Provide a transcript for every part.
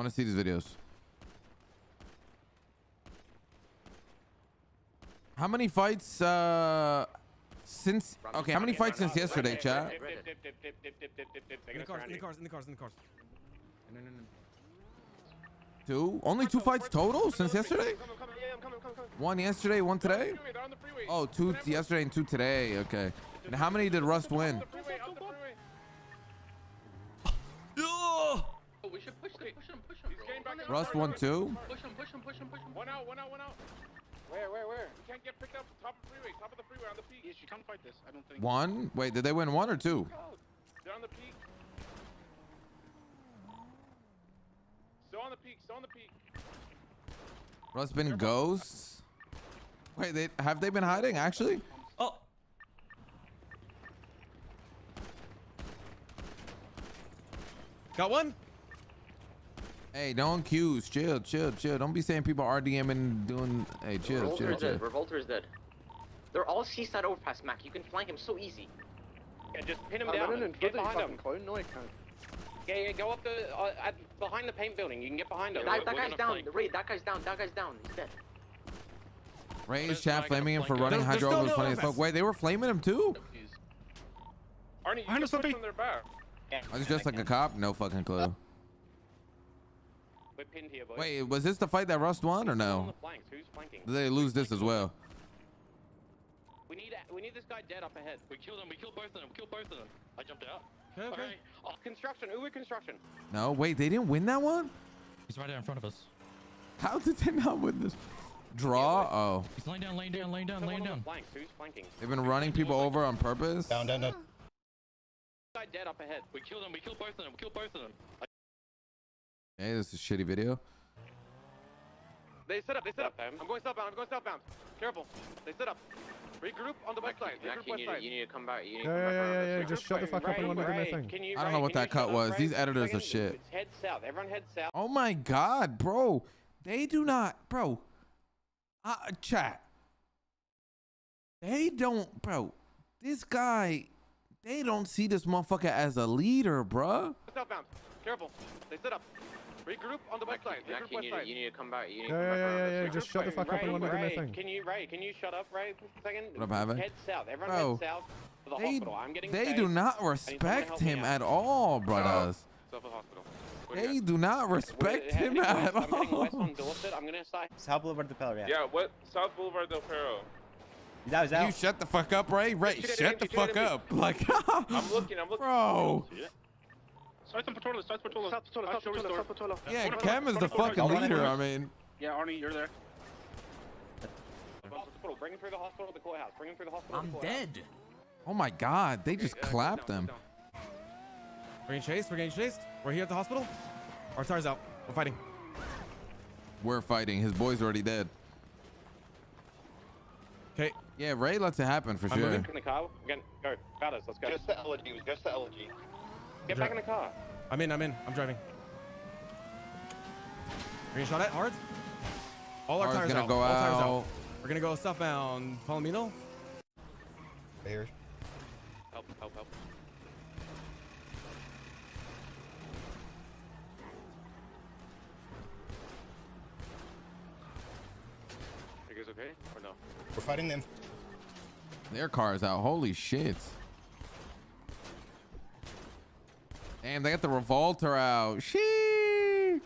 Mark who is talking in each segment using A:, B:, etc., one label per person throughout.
A: want to see these videos. How many fights uh, since... Okay, how many fights since yesterday, chat?
B: In the cars, in the cars, in the cars, in the cars. No, no, no.
A: Two? Only two fights total since yesterday? One yesterday, one today? Oh, two yesterday and two today. Okay. And how many did Rust win? Rust
C: one
A: won two?
C: back in the car.
D: Push them, push them, push them, push them.
C: One out, one out, one out.
E: Where, where, where?
C: We can't get picked up top of the freeway, top of the freeway on the peak.
E: Yes, you can't fight this. I don't think.
A: One? Wait, did they win one or two?
C: They're on the peak. Still on the peak, still on the peak.
A: Rust been ghosts? Wait, they have they been hiding actually?
D: Oh,
B: Got one?
A: Hey, don't accuse. Chill, chill, chill. Don't be saying people are RDM and doing. Hey, chill,
F: Revolter
A: chill,
F: is
A: chill.
F: dead. Revolter is dead. They're all seaside overpass, Mac. You can flank him so easy.
C: Yeah, just pin him
E: Oh,
C: down.
E: no, no, no,
C: and
E: further,
C: get behind him.
E: clone. No, I can't.
C: Yeah, yeah, go up the uh, at, behind the paint building. You can get behind him.
F: That, that guy's down. Ray, that guy's down. That guy's down. He's dead.
A: Ray
D: is
A: chat flaming him for
D: flank
A: running
B: him? They're- they're
A: hydro
B: still
A: was
B: no
A: funny as fuck. Wait, they were flaming him too?
D: jeez.
C: Arnie, you
E: Behind
C: just
E: us,
C: push from their back.
A: I was just like a cop. No fucking clue.
C: We're pinned here, boys.
A: Wait, was this the fight that Rust won or no?
C: Who's flanking?
A: Did they lose this as well?
C: We need we need this guy dead up ahead.
D: We killed them, we killed both of them, we killed both of them. I jumped out.
B: Okay, okay.
D: Alright.
C: Oh, construction. Who with construction?
A: No, wait, they didn't win that one?
D: He's right there in front of us.
A: How did they not win this? Draw? Oh,
D: He's laying down, laying down, laying down,
C: Someone
D: laying down.
C: flanks. Who's flanking?
A: they've been running people over on purpose?
G: Down, down, down.
C: Guy dead up ahead.
D: We killed them, we killed both of them, we killed both of them.
A: Hey, this is a shitty video.
C: They set up. They set up. I'm going southbound. I'm going southbound. Careful. They set up. Regroup on the west side.
F: Mac,
C: Regroup
F: you
C: west
F: need,
C: side.
F: to, you need to come back. You need to
B: Yeah,
F: come
B: yeah,
F: back
B: yeah, yeah,
F: this
B: yeah.
F: way.
B: Just shut the fuck up and let me do my thing.
C: Can you,
A: I don't
C: Ray,
A: know what that cut was.
C: Ray?
A: These editors are shit.
C: It's head south. Everyone head south.
A: Oh my god, bro. They do not, bro. Uh, chat. They don't, bro. This guy, they don't see this motherfucker as a leader, bruh.
C: Southbound. Careful. They set up. Regroup on the west side.
F: Mac,
C: Regroup
F: you need, to, you need to come back. You need
B: Yeah,
F: to come
B: yeah,
F: back
B: yeah, yeah, yeah. Just shut the fuck up and let me do my thing.
C: Can you, Ray, can you shut up, Ray, for a second?
A: What up, Havoc?
C: Head south. Everyone
A: Bro,
C: head south to the
A: They,
C: hospital. I'm getting
A: they
C: staged.
A: do not respect him at all, brothers.
C: South of the hospital.
A: They do not respect him at
C: west. I'm west
A: all.
C: on Dorset. I'm gonna start.
H: South Boulevard del Perro, yeah.
C: Yeah, what? South Boulevard del Perro.
H: That was out.
A: You shut the fuck up, Ray. Ray, shut the fuck up. Like,
C: I'm looking. I'm looking.
A: bro.
E: Start some Portola, start Portola.
C: South Portola, South Portola, South Portola.
A: Yeah, Cam is the fucking leader. I mean,
E: Yeah, Arnie, you're there.
C: Hospital. Bring him through the hospital to the courthouse. Bring him through the hospital.
D: I'm dead.
A: oh my god, they just
C: Okay, uh,
A: clapped them.
B: We're getting chased. We're getting chased. We're here at the hospital. Our tire's out. We're fighting.
A: We're fighting. His boy's already dead.
B: Okay.
A: Yeah, Ray lets it happen for
B: I'm
A: sure.
B: moving.
C: Get in the car. Again, go. Batters, let's go.
G: Just the elegy. Just the elegy.
C: Get back in the car.
B: I'm in. I'm in. I'm driving. We're getting shot at hard. All our
A: Car's
B: tires
A: gonna
B: out.
A: go
B: All tires out.
A: out.
B: We're gonna go southbound. Palomino.
G: Here.
C: Help, help, help. You guys okay? Or no?
G: We're fighting them.
A: Their car's out. Holy shit. Damn, they got the revolter out. Shee.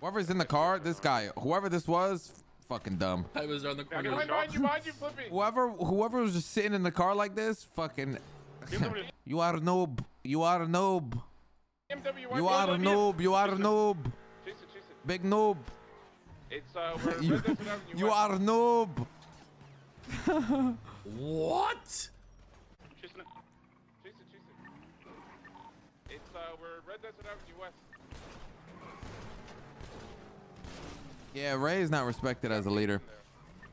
A: Whoever's in the car, this guy, whoever this was, fucking dumb.
D: I was around the corner.
C: Behind, behind you, behind you, Flippy.
A: Whoever, whoever was just sitting in the car like this, fucking. you are a noob. You are a noob.
C: BMW,
A: You are a noob. You are a noob.
C: Chase it, chase it.
A: Big noob.
C: It's, uh,
A: You,
C: Red Desert Avenue
A: you are a noob.
D: What?
E: Chasing it.
C: Chase it, chase it. It's, uh, we're Red Desert Avenue West.
A: Yeah, Ray is not respected as a leader.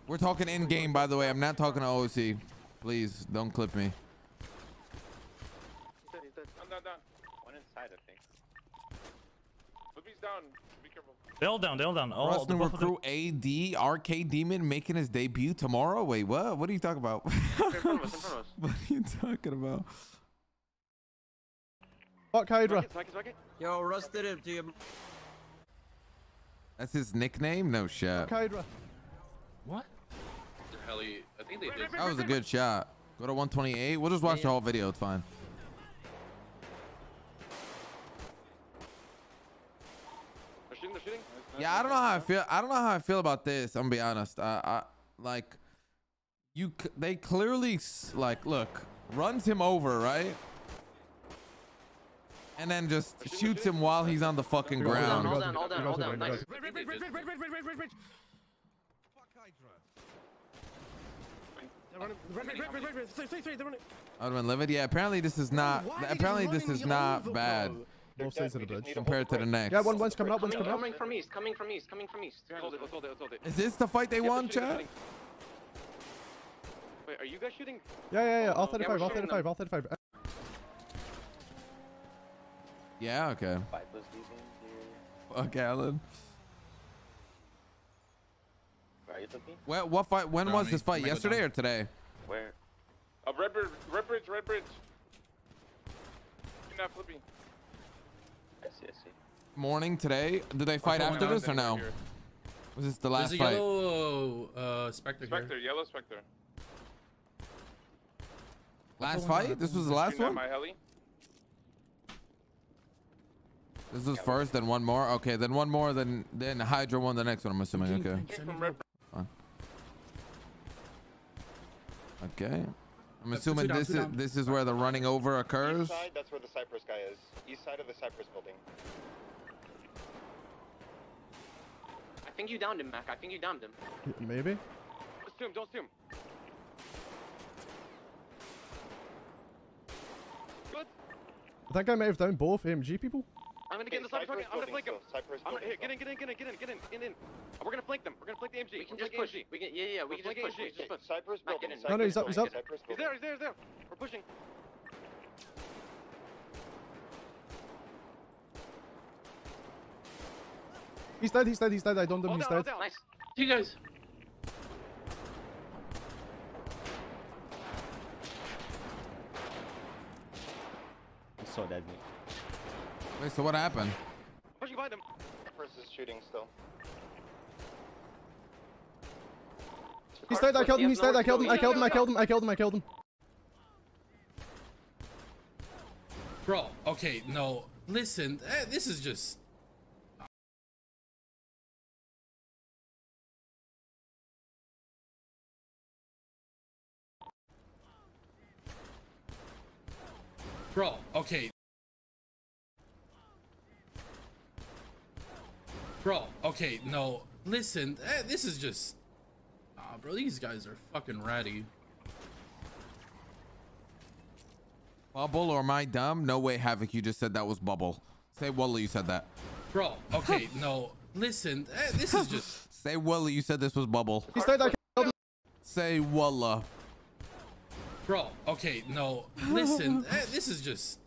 A: We're talking in game, by the way. I'm not talking to OC. Please don't clip me.
C: Down, down, down.
F: One inside, I think.
C: Flippy's down. Be careful.
I: They're all down. They're all down. Oh,
A: Rust
I: the
A: new
I: both of them-
A: recruit AD Arcade Demon making his debut tomorrow. Wait, what? What are you talking about?
F: In front of us, in front of us.
A: what are you talking about?
B: Fuck Hydra.
C: Smack it, smack it, smack it.
H: Yo, Russ did it to you.
A: That's his nickname? No shit.
I: Hydra.
D: What?
J: Heli, I think they did.
A: That was a good shot. Go to 128. We'll just watch the whole video. It's fine.
J: They're shooting, they're shooting.
A: Yeah, I don't know how I feel. I don't know how I feel about this. I'm gonna be honest. I, I like you. They clearly s- like look runs him over right, and then just shoots him while he's on the fucking ground.
E: Hold on, hold on, hold on. Nice.
A: Alderman yeah, apparently this is not, apparently this is not bad.
I: Both sides of the bridge.
A: Compared to the next.
I: Yeah, one, one's coming up, one's
F: coming,
I: coming up.
F: Coming from east, coming from east, coming from east.
J: Hold it, hold it, hold it.
A: Is this the fight they
J: yeah,
A: won, chat?
J: Wait, are you guys shooting?
I: Yeah, yeah, yeah. All 35, all 35, all 35.
A: Yeah. Okay.
H: Five was leaving here.
A: Fuck Alan.
H: Where are you?
A: What what fight? When was
D: Brownie,
A: this fight?
D: let me go
A: Yesterday or today?
H: Where?
C: Uh, red bridge, red bridge, red bridge. You're not flipping.
H: I see, I see.
A: Morning today. Did they fight after this or no?
C: here.
A: Was this the
D: There's
A: last
D: a
A: fight?
D: yellow uh, Spectre,
C: Spectre,
D: here.
C: yellow Spectre.
A: Last fight? This was the last one?
C: my heli.
A: This is first, then one more. Okay, then one more, then then Hydra won the next one. I'm assuming. Okay.
C: Came from red
A: Okay. I'm assuming this is this is where the running over occurs.
G: East side, that's where the Cypress guy is. East side of the Cypress building.
F: I think you downed him, Mac. I think you downed him.
I: Maybe.
J: Don't assume, don't assume. Good.
I: I think I might have downed both AMG people.
J: I'm gonna get in the side pocket. I'm gonna flank
G: building
J: him. I'm gonna, here, get in, get in, get in, get in, get in, get in. We're gonna flank them. We're gonna flank the MG.
F: We can just push. We can, yeah, yeah, we can just push.
J: flanking
F: We
J: AMG,
F: can
J: just
F: just push.
G: Cypress
F: Mac,
G: building.
F: get in.
I: No, no, he's up, he's up.
J: He's there, he's there, he's there. We're pushing.
I: He's dead, he's dead, he's dead. I don't know he's
J: down,
I: dead.
F: Nice.
D: You guys.
H: So dead, mate.
A: Wait, so what happened?
J: Pushing behind him.
G: Cypress is shooting still.
I: He's dead, I killed him, he's dead, I killed him, I killed him, I killed him, I killed him, I killed him.
D: Bro, okay, no. Listen, eh, this is just. Bro, okay. Bro, okay, no. Listen, eh, this is just. Ah, bro, these guys are fucking ratty.
A: Bubble or am I dumb? No way, Havoc. You just said that was bubble. Say Wooly, you said that.
D: Bro, okay, no. Listen, eh, this is just.
A: Say Wooly, you said this was bubble.
I: He's dead, I killed him.
A: Say Walla.
D: Bro, okay, no. Listen, eh, this is just.